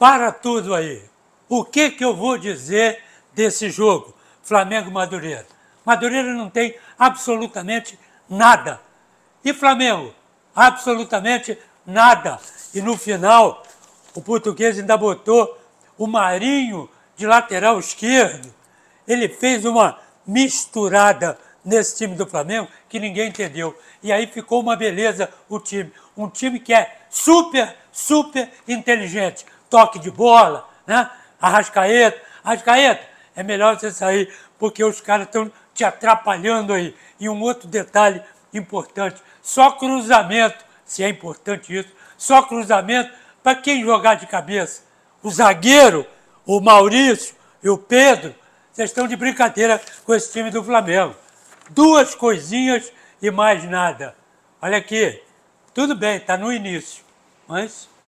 para tudo aí. O que, que eu vou dizer desse jogo, Flamengo-Madureira? Madureira não tem absolutamente nada. E Flamengo? Absolutamente nada. E no final, o português ainda botou o Marinho de lateral esquerdo. Ele fez uma misturada nesse time do Flamengo que ninguém entendeu. E aí ficou uma beleza o time. Um time que é super, super inteligente. Toque de bola, né? Arrascaeta. Arrascaeta, é melhor você sair, porque os caras estão te atrapalhando aí. E um outro detalhe importante, só cruzamento, se é importante isso, só cruzamento para quem jogar de cabeça. O zagueiro, o Maurício e o Pedro, vocês estão de brincadeira com esse time do Flamengo. Duas coisinhas e mais nada. Olha aqui, tudo bem, está no início, mas